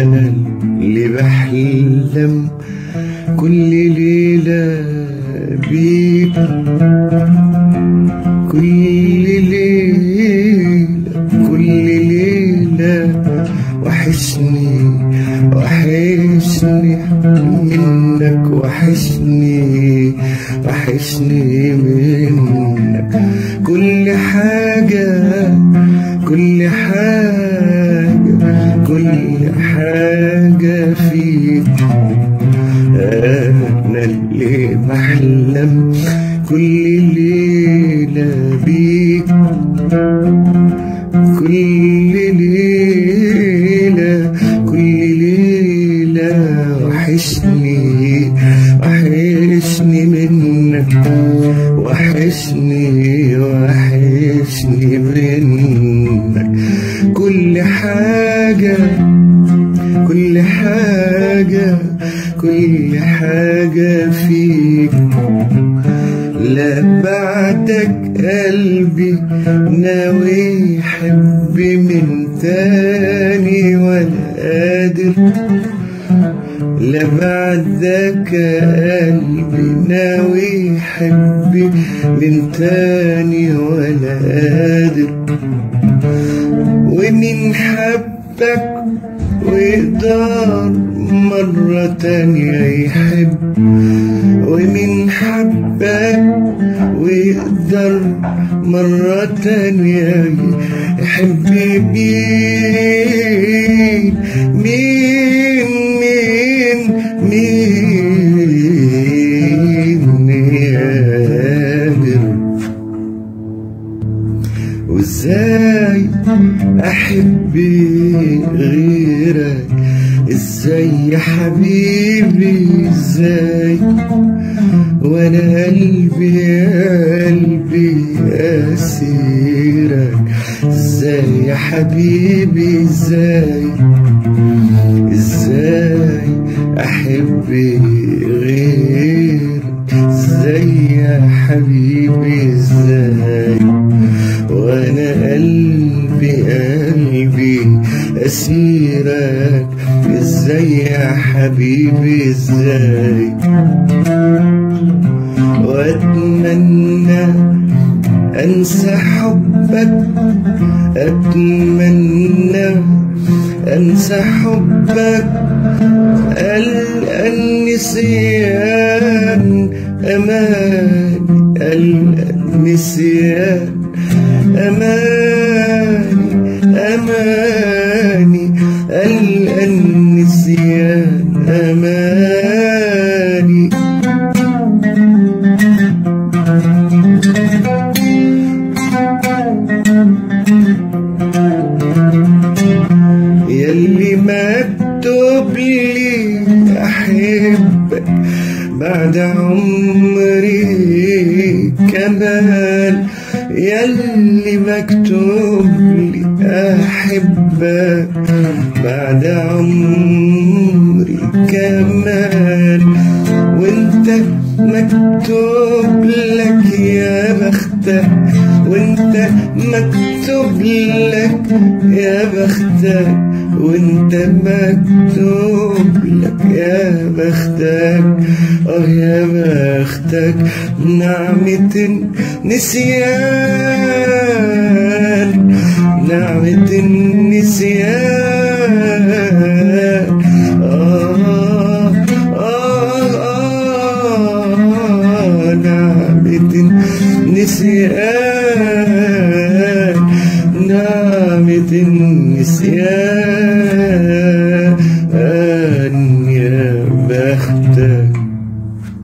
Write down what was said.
أنا اللي بحلم كل ليلة بيك. منك وحشني وحشني منك. كل حاجة كل حاجة كل حاجة فيك. أنا اللي بحلم كل ليلة بيك. كل وحشني وحشني منك. كل حاجة كل حاجة كل حاجة فيك. لا قلبي ناوي يحب من تاني ولا قادر. لا بعدك قلبي ناوي يحب من تاني ولا قادر ومين حبك ويقدر مرة تانية يحب. ومين حبك ويقدر مرة تانية يحب. مين احب غيرك. إزاي يا حبيبي إزاي؟ وأنا قلبي قلبي اسيرك إزاي يا حبيبي إزاي؟ إزاي احب غيرك؟ إزاي يا حبيبي إزاي؟ وأنا قلبي قلبي أسيرك إزاي يا حبيبي إزاي؟ وأتمنى أنسى حبك أتمنى أنسى حبك النسيان أمان النسيان أماني أماني النسيان أماني. يلي مكتوب لي أحبك بعد عمري كمان يلي مكتوب لي أحبك بعد عمري كمان. وانت مكتوب لك يا بختك وانت مكتوب لك يا بختك وانت مكتوب لك يا بختك. أه يا بختك نعمة النسيان نعمة النسيان النسيان نعمة النسيان.